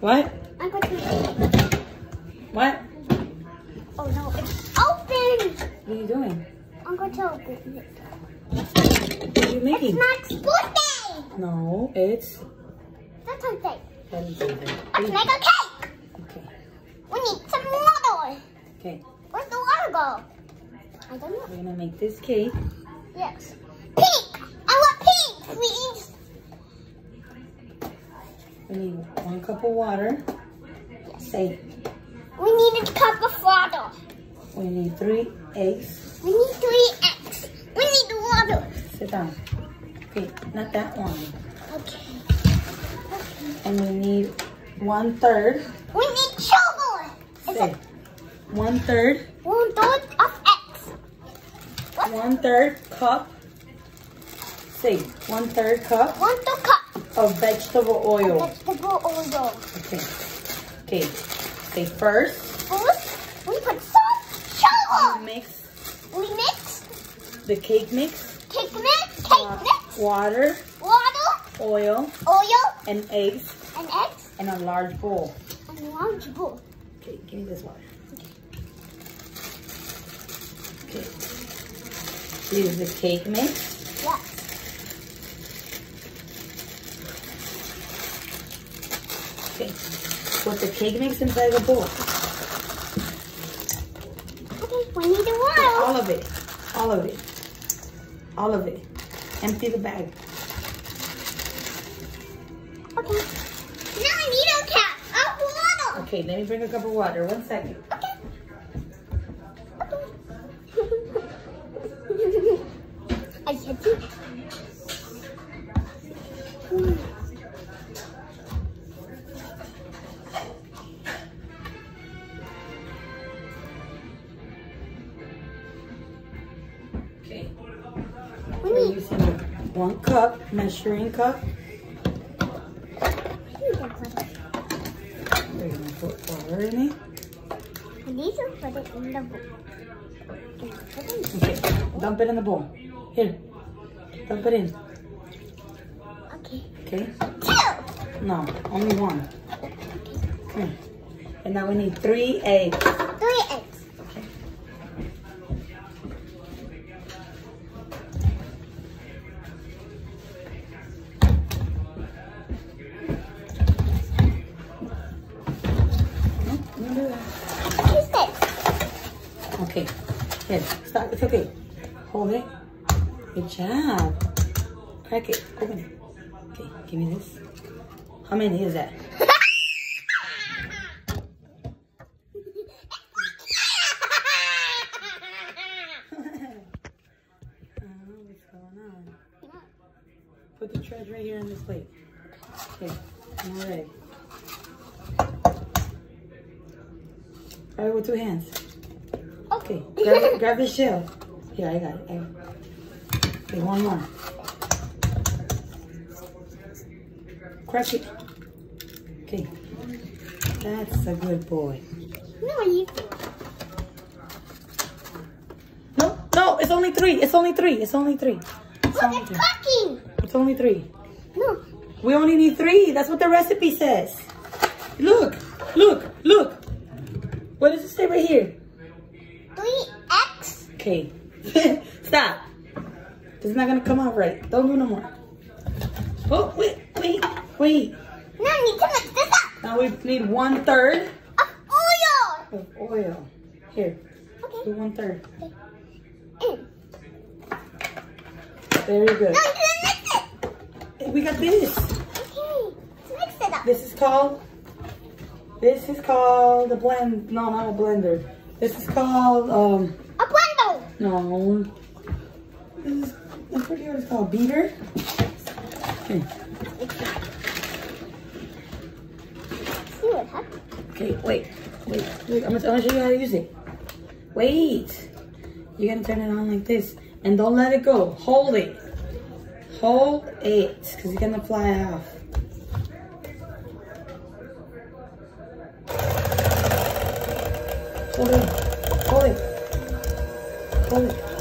What? I'm going to. What? Oh no, it's open! What are you doing? I'm going to open it. What are you making? It's? Mack's birthday! No, it's. Let me see here. Let's make a cake! Okay. We need some water. Okay. Where's the water go? I don't know. We're gonna make this cake. Yes. Pink! I want pink, please! We need one cup of water. Yes. Say, We need a cup of water. we need three eggs. We need three eggs. We need water. Sit down. Okay, not that one. Okay. And we need one third. We need sugar. Is Say, one third. one third of eggs? What? One third cup. Say, one third cup One third cup of vegetable of oil. vegetable oil. Okay. Okay. Say first. First, we put some sugar. We Mix We mix the cake mix. cake mix, cake wa- mix, Water, water, oil, oil, and eggs and eggs, in a large bowl. and a large bowl. Okay, give me this water. Okay. Here's the cake mix. Okay. Put the cake mix inside the bowl. Okay, we need the water. All of it. All of it. All of it. Empty the bag. Okay. Now I need a cap of water. Okay, let me bring a cup of water. One second. One cup, measuring cup. I need to put it. We're gonna put water in it. I need to put it in the bowl. Can I put it in? Okay, dump it in the bowl. Here, dump it in. Okay. Okay? Two. No, only one. Here. And now we need three eggs. Three eggs. Okay. Here, stop. It's okay. Hold it. Good job. Crack it. Open it. Okay, give me this. How many is that? Put the trash right here on this plate. Okay, all ready. Grab it with two hands. Okay, grab, grab the shell. Here, I got it. I got it. Okay, one more. Crack it. Okay, that's a good boy. No, you. No, no, it's only three. It's only three. It's only three. It's Look, only it's three. cooking. It's only three. No. We only need three. That's what the recipe says. Look, look, look. What does it say right here? Three eggs. Okay. Stop. This is not gonna come out right. Don't do no more. Oh, wait, wait, wait. Now I need to mix this up. Now we need one third Of oil. of oil. Here, do Okay. one third. In. Mm. Very good. I'm gonna mix it. We got this. Okay. Let's mix it up. This is called. This is called the blend. No, not a blender. This is called um. A blender. No. This is. I forget what it's called. Beater. Okay. See what happens. Okay. Wait. Wait. Wait. I'm gonna, I'm gonna show you how to use it. Wait. You're gonna turn it on like this, and don't let it go. Hold it. Hold it, cause it's gonna fly off. ほれほれほれ